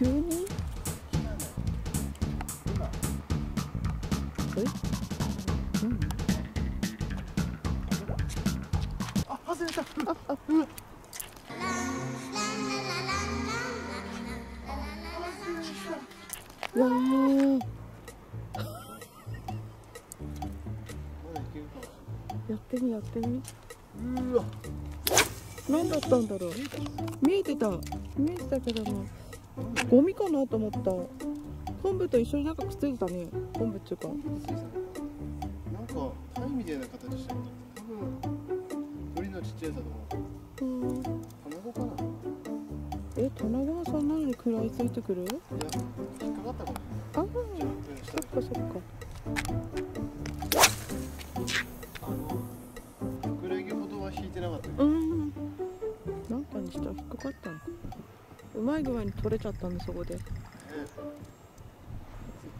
急に？え？何あ外れた。ああうわー。まだいけるかもしやってみやってみ。うわ。何だったんだろう？見えてた。見えてたけどなゴミかなと思った。昆布と一緒になんかくっついてたね。昆布っていうか。なんかタイみたいな形してる多分鳥のちっちゃいやつだと。思ううん卵かな。え卵がそんなのに食らいついてくる？いや引っかかったかもああそっかそっか。あのフクラギほどは引いてなかったうん。なんかにしたら引っかかったのかうまい具合に取れちゃったんだそこで。えせっ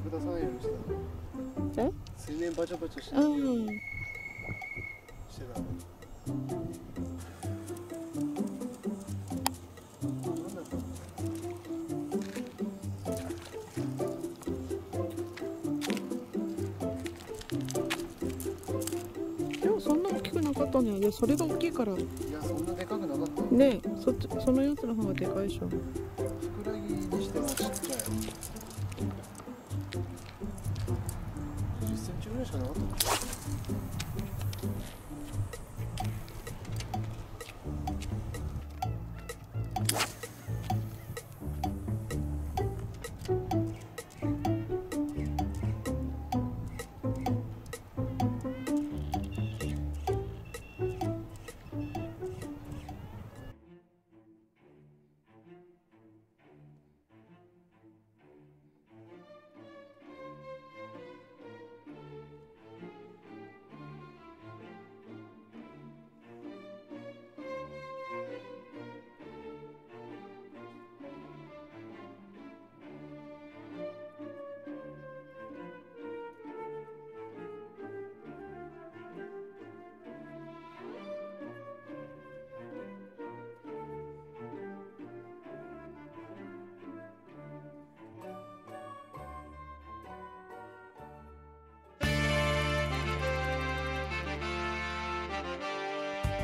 かく出さないようにしたえ？水面バチャバチャしてうんしてたでもそんな大きくなかったね。いやそれが大きいから。いやそんなでかねそっちそのやつの方がでかいでしょ。ふくらぎにしてもちっちゃい。10センチぐらいしかなかった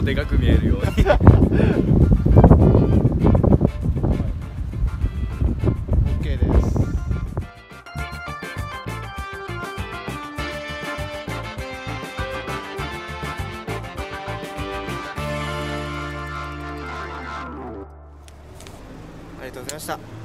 とでかく見えるように。OK です。ありがとうございました。